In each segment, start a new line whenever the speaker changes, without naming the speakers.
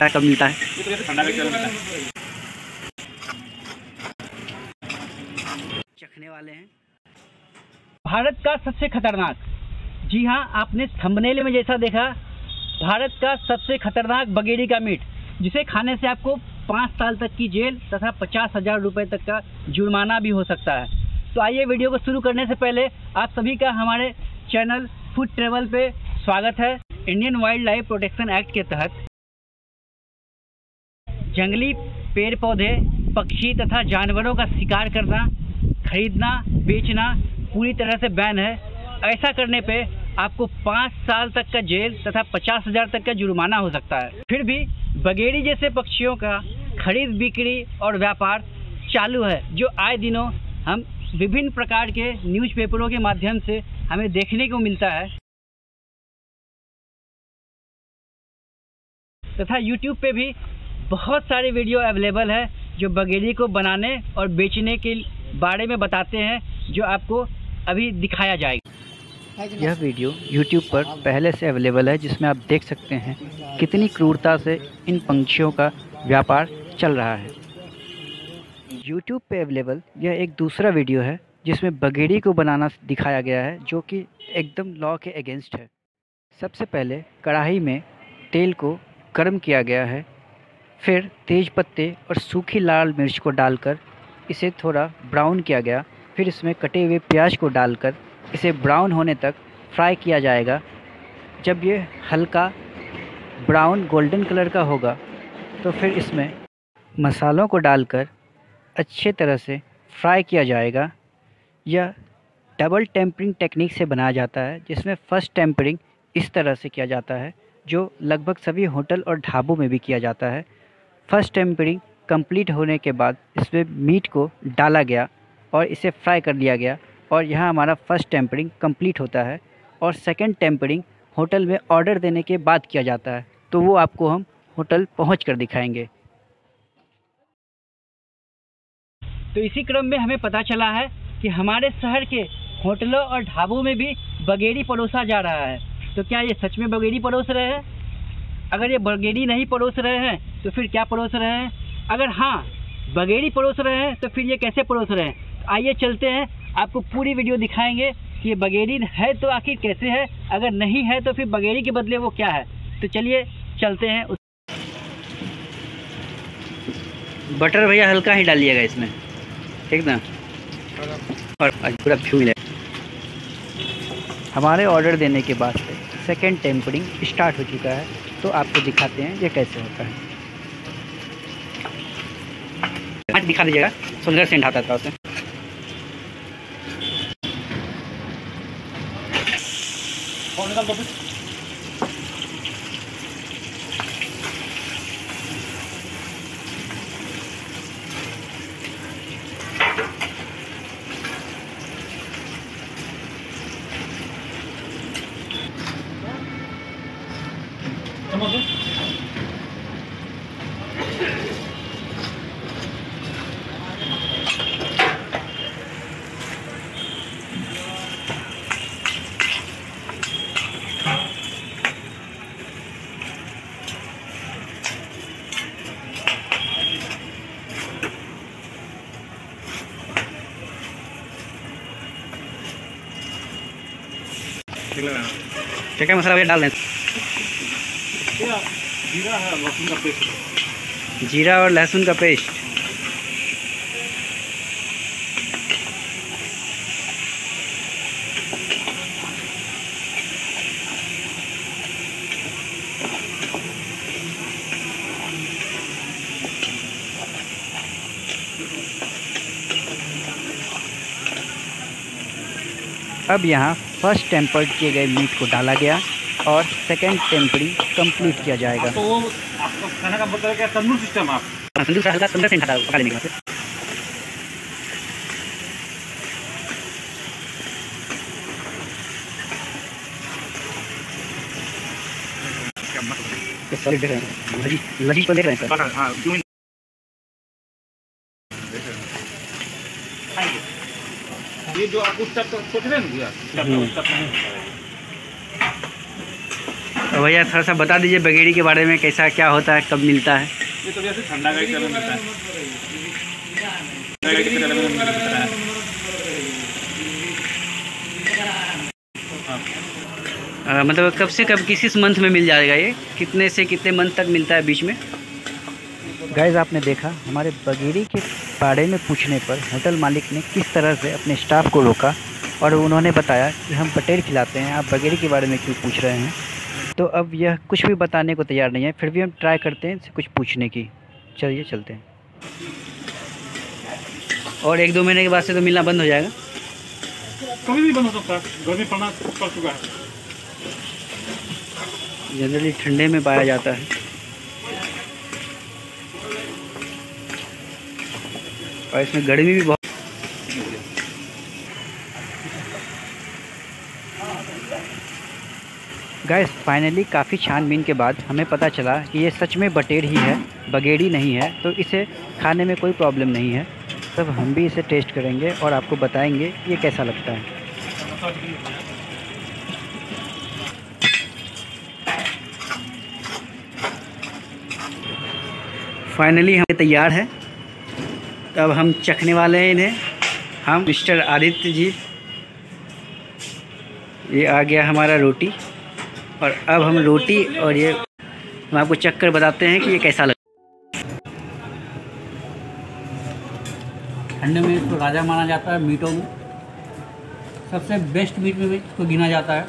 क्या कब मिलता है? चखने वाले हैं। भारत का सबसे खतरनाक। जी हाँ आपने थंबनेल में जैसा देखा भारत का सबसे खतरनाक बगेड़ी का मीट जिसे खाने से आपको पाँच साल तक की जेल तथा पचास हज़ार रुपये तक का जुर्माना भी हो सकता है। तो आइए वीडियो को शुरू करने से पहले आप सभी का हमारे चैनल फ़ूड ट्रेवल पे स्वागत है। Indian wildlife protection act के तहत जंगली पेड़ पौधे पक्षी तथा जानवरों का शिकार करना, खरीदना, बेचना पूरी तरह से बैन है। ऐसा करने पे आपको पाँच साल तक का जेल तथा पचास हज़ार तक का जुर्माना हो सकता है। फिर भी बगेड़ी जैसे पक्षियों का खरीद, बिक्री और व्यापार चालू है, जो आए दिनों हम विभिन्न प्रकार के न्यूज़पेपरों के माध्यम से हमें देखने को मिलता है। तथा यूट्यूब पे भी बहुत सारे वीडियो अवेलेबल है जो बगेड़ी को बनाने और बेचने के बारे में बताते हैं, जो आपको अभी दिखाया जाएगा। यह वीडियो YouTube पर पहले से अवेलेबल है, जिसमें आप देख सकते हैं कितनी क्रूरता से इन पंछियों का व्यापार चल रहा है। YouTube पे अवेलेबल यह एक दूसरा वीडियो है, जिसमें बगेड़ी को बनाना दिखाया गया है, जो कि एकदम लॉ के अगेंस्ट है। सबसे पहले कढ़ाई में तेल को गर्म किया गया है फिर तेज पत्ते और सूखी लाल मिर्च को डालकर इसे थोड़ा ब्राउन किया गया। फिर इसमें कटे हुए प्याज को डालकर इसे ब्राउन होने तक फ्राई किया जाएगा। जब ये हल्का ब्राउन गोल्डन कलर का होगा तो फिर इसमें मसालों को डालकर अच्छे तरह से फ्राई किया जाएगा। यह डबल टेम्परिंग टेक्निक से बनाया जाता है, जिसमें फ़र्स्ट टेम्परिंग इस तरह से किया जाता है, जो लगभग सभी होटल और ढाबों में भी किया जाता है। फ़र्स्ट टेम्परिंग कंप्लीट होने के बाद इसमें मीट को डाला गया और इसे फ्राई कर लिया गया और यहाँ हमारा फ़र्स्ट टेम्परिंग कंप्लीट होता है और सेकंड टेम्परिंग होटल में ऑर्डर देने के बाद किया जाता है। तो वो आपको हम होटल पहुँच कर दिखाएँगे। तो इसी क्रम में हमें पता चला है कि हमारे शहर के होटलों और ढाबों में भी बगेड़ी परोसा जा रहा है। तो क्या ये सच में बगेड़ी परोस रहे हैं? अगर ये बगेड़ी नहीं परोस रहे हैं तो फिर क्या परोस रहे हैं? अगर हाँ बगेड़ी परोस रहे हैं तो फिर ये कैसे परोस रहे हैं? तो आइए चलते हैं, आपको पूरी वीडियो दिखाएँगे कि ये बगेड़ी है तो आखिर कैसे है, अगर नहीं है तो फिर बगेड़ी के बदले वो क्या है? तो चलिए, चलते हैं उस बटर भैया हल्का ही डालिएगा इसमें, ठीक ना? और पूरा भ्यू मिले हमारे ऑर्डर देने के बाद सेकेंड टेम्परिंग स्टार्ट हो चुका है। तो आपको दिखाते हैं ये कैसे होता है। आज दिखा दीजिएगा, सुंदर सेंट आता था उसे।
और
क्या मसाला भैया डाल दें।
जीरा है लहसुन का पेस्ट।
जीरा और लहसुन का पेस्ट। अब यहाँ फ़र्स्ट टेम्पर्ड किए गए मीट को डाला गया और सेकेंड टेम्परिंग कंप्लीट किया जाएगा
तो वो आपका का मतलब क्या तंदूर सिस्टम आप
संदूक हल्का पका लेने के बाद हैं लजीज देख रहे हैं सर
हाँ ये जो आप उस तक सोच रहे हैं भैया,
हम्म। तो भैया थोड़ा सा बता दीजिए बगेड़ी के बारे में कैसा क्या होता है कब मिलता है?
ये तो जैसे ठंडा मिलता है। है
मतलब कब से कब किस किस मंथ में मिल जाएगा ये? कितने से कितने मंथ तक मिलता है बीच में? गाइज़ आपने देखा हमारे बगेड़ी के बारे में पूछने पर होटल मालिक ने किस तरह से अपने स्टाफ को रोका और उन्होंने बताया कि हम पटेल खिलाते हैं। आप बगेड़ी के बारे में क्यों पूछ रहे हैं? तो अब यह कुछ भी बताने को तैयार नहीं है फिर भी हम ट्राई करते हैं कुछ पूछने की। चलिए चलते हैं। और एक दो महीने के बाद से तो मिलना बंद हो जाएगा।
कभी भी बंद हो सकता है। गर्मी पड़ना पड़ चुका है।
जनरली ठंडे में पाया जाता है। और इसमें गर्मी भी बहुत गैस फाइनली काफ़ी छानबीन के बाद हमें पता चला कि ये सच में बटेर ही है, बगेड़ी नहीं है तो इसे खाने में कोई प्रॉब्लम नहीं है। तब हम भी इसे टेस्ट करेंगे और आपको बताएँगे ये कैसा लगता है। फाइनली हमें तैयार है। तब हम चखने वाले हैं इन्हें। हम मिस्टर आदित्य जी। ये आ गया हमारा रोटी। और अब हम रोटी और ये हम आपको चख कर बताते हैं कि ये कैसा लगा ठंडे में इसको राजा माना जाता है मीटों में। सबसे बेस्ट मीट में भी इसको गिना जाता है।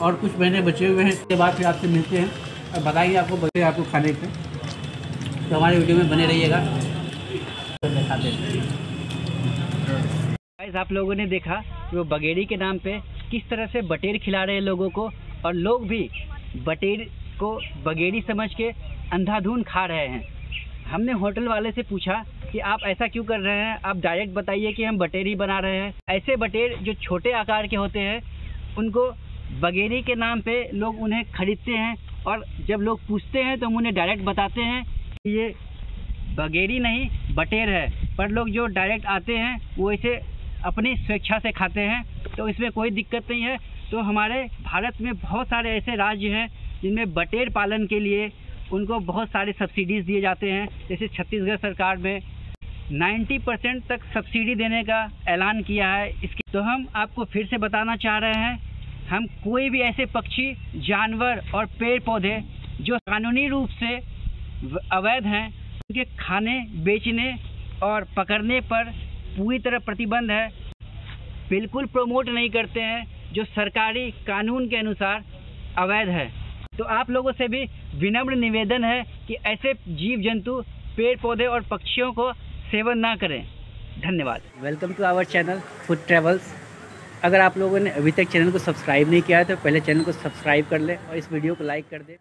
और कुछ महीने बचे हुए हैं, इसके बाद फिर आपसे मिलते हैं। और बताइए आपको बचे आपको खाने के तो हमारे वीडियो में बने रहिएगा। आप लोगों ने देखा कि वो बगेड़ी के नाम पे किस तरह से बटेर खिला रहे हैं लोगों को और लोग भी बटेर को बगेड़ी समझ के अंधाधुन खा रहे हैं। हमने होटल वाले से पूछा कि आप ऐसा क्यों कर रहे हैं? आप डायरेक्ट बताइए कि हम बटेर ही बना रहे हैं। ऐसे बटेर जो छोटे आकार के होते हैं, उनको बगेरी के नाम पे लोग उन्हें खरीदते हैं और जब लोग पूछते हैं तो हम उन्हें डायरेक्ट बताते हैं कि ये बगेड़ी नहीं, बटेर है। पर लोग जो डायरेक्ट आते हैं, वो इसे अपनी स्वेच्छा से खाते हैं। तो इसमें कोई दिक्कत नहीं है। तो हमारे भारत में बहुत सारे ऐसे राज्य हैं, जिनमें बटेर पालन के लिए उनको बहुत सारे सब्सिडीज़ दिए जाते हैं। जैसे छत्तीसगढ़ सरकार में 90 परसेंट तक सब्सिडी देने का ऐलान किया है इसकी। तो हम आपको फिर से बताना चाह रहे हैं, हम कोई भी ऐसे पक्षी, जानवर और पेड़ पौधे जो कानूनी रूप से अवैध हैं उनके खाने, बेचने और पकड़ने पर पूरी तरह प्रतिबंध है। बिल्कुल प्रमोट नहीं करते हैं, जो सरकारी कानून के अनुसार अवैध है। तो आप लोगों से भी विनम्र निवेदन है कि ऐसे जीव जंतु पेड़ पौधे और पक्षियों को सेवन ना करें। धन्यवाद। Welcome to our channel food travels अगर आप लोगों ने अभी तक चैनल को सब्सक्राइब नहीं किया है तो पहले चैनल को सब्सक्राइब कर लें और इस वीडियो को लाइक कर दें।